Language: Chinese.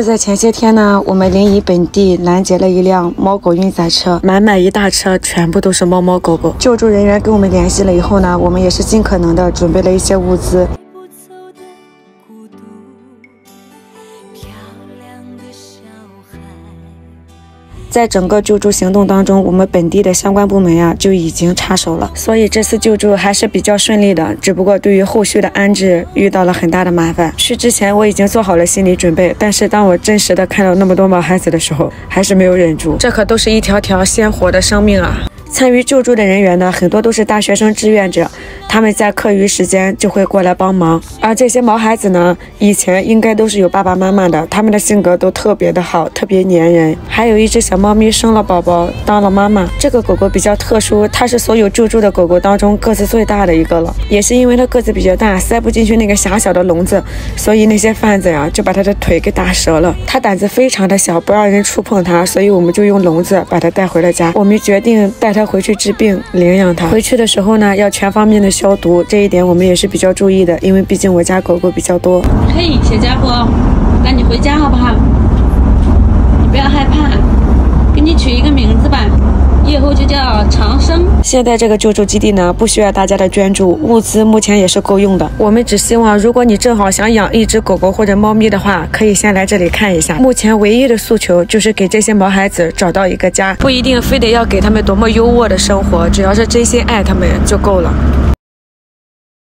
就在前些天呢，我们临沂本地拦截了一辆猫狗运载车，满满一大车，全部都是猫猫狗狗。救助人员跟我们联系了以后呢，我们也是尽可能的准备了一些物资。在整个救助行动当中，我们本地的相关部门呀就已经插手了，所以这次救助还是比较顺利的。只不过对于后续的安置遇到了很大的麻烦。去之前我已经做好了心理准备，但是当我真实的看到那么多毛孩子的时候，还是没有忍住。这可都是一条条鲜活的生命啊！参与救助的人员呢，很多都是大学生志愿者，他们在课余时间就会过来帮忙。而这些毛孩子呢，以前应该都是有爸爸妈妈的，他们的性格都特别的好，特别粘人。还有一只小猫咪生了宝宝，当了妈妈。这个狗狗比较特殊，它是所有救助的狗狗当中个子最大的一个了。也是因为它个子比较大，塞不进去那个狭小的笼子，所以那些贩子呀就把它的腿给打折了。它胆子非常的小，不让人触碰它，所以我们就用笼子把它带回了家。我们决定带它。回去治病领养它。回去的时候呢，要全方面的消毒，这一点我们也是比较注意的，因为毕竟我家狗狗比较多。嘿，小家伙，带你回家好不好？你不要害怕，给你取一个名字吧。以后就叫长生。现在这个救助基地呢，不需要大家的捐助，物资目前也是够用的。我们只希望，如果你正好想养一只狗狗或者猫咪的话，可以先来这里看一下。目前唯一的诉求就是给这些毛孩子找到一个家，不一定非得要给他们多么优渥的生活，只要是真心爱他们就够了。